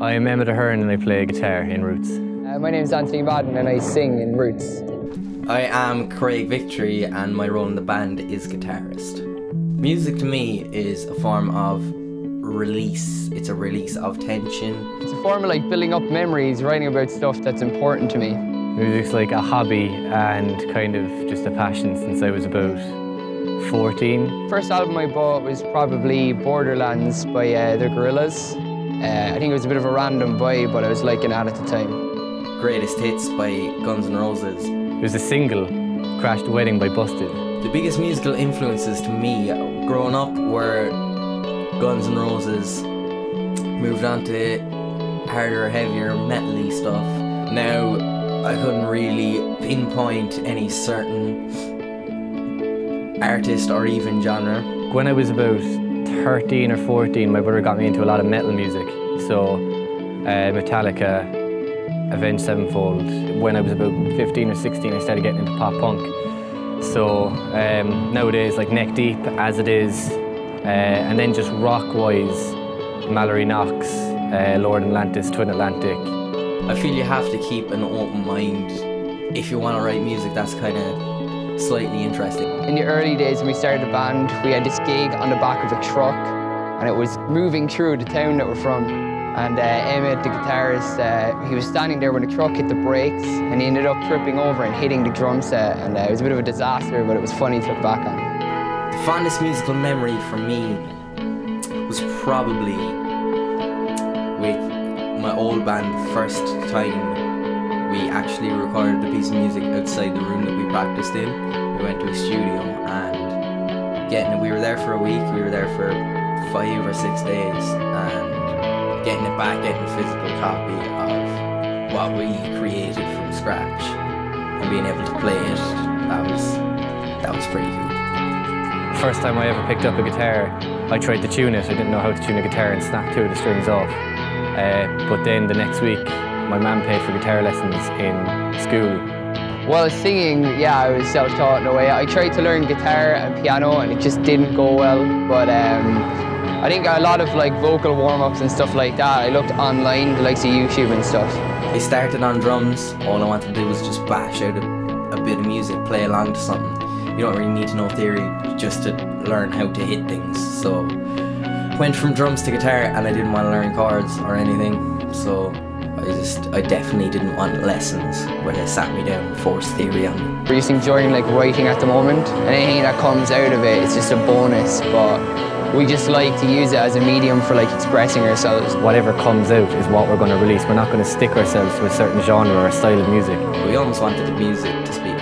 I am Emmett Ahern and I play guitar in Wroutes. Uh, my name is Anthony Madden and I sing in Wroutes. I am Craig Victory and my role in the band is guitarist. Music to me is a form of release. It's a release of tension. It's a form of like building up memories, writing about stuff that's important to me. Music's like a hobby and kind of just a passion since I was about 14. First album I bought was probably Borderlands by uh, the Gorillaz. Uh, I think it was a bit of a random buy, but I was liking it at the time. Greatest Hits by Guns N' Roses. It was a single, Crashed Wedding by Busted. The biggest musical influences to me growing up were Guns N' Roses, moved on to harder, heavier, metally stuff. Now, I couldn't really pinpoint any certain artist or even genre. When I was about 13 or 14, my brother got me into a lot of metal music. So, uh, Metallica, Avenged Sevenfold. When I was about 15 or 16, I started getting into pop punk. So um, nowadays, like Neck Deep, As It Is, uh, and then just rock-wise, Mallory Knox, uh, Lower Than Atlantis, Twin Atlantic. I feel you have to keep an open mind if you want to write music that's kind of slightly interesting. In the early days when we started the band, we had this gig on the back of a truck and it was moving through the town that we're from. And uh, Emmett, the guitarist, uh, he was standing there when the truck hit the brakes and he ended up tripping over and hitting the drum set. And uh, it was a bit of a disaster, but it was funny to look back on. The fondest musical memory for me was probably with my old band the first time actually recorded a piece of music outside the room that we practiced in. We went to a studio and getting it, we were there for a week, we were there for five or six days and getting it back, getting a physical copy of what we created from scratch and being able to play it, that was that was pretty cool. First time I ever picked up a guitar, I tried to tune it. I didn't know how to tune a guitar and snap two of the strings off. Uh, but then the next week, my mum paid for guitar lessons in school. While singing, yeah, I was self-taught in a way. I tried to learn guitar and piano and it just didn't go well. But um, I think a lot of like vocal warm-ups and stuff like that, I looked online, the likes of YouTube and stuff. I started on drums. All I wanted to do was just bash out a, a bit of music, play along to something. You don't really need to know theory just to learn how to hit things. So went from drums to guitar and I didn't want to learn chords or anything. So I just, I definitely didn't want lessons where they sat me down and forced theory on me. We're just enjoying like writing at the moment and anything that comes out of it, it is just a bonus. But we just like to use it as a medium for like expressing ourselves. Whatever comes out is what we're going to release. We're not going to stick ourselves to a certain genre or style of music. We almost wanted the music to speak